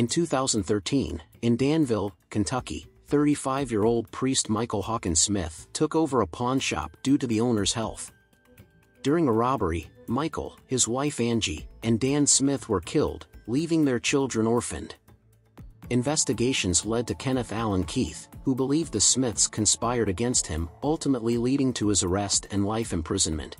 In 2013, in Danville, Kentucky, 35-year-old priest Michael Hawkins Smith took over a pawn shop due to the owner's health. During a robbery, Michael, his wife Angie, and Dan Smith were killed, leaving their children orphaned. Investigations led to Kenneth Allen Keith, who believed the Smiths conspired against him, ultimately leading to his arrest and life imprisonment.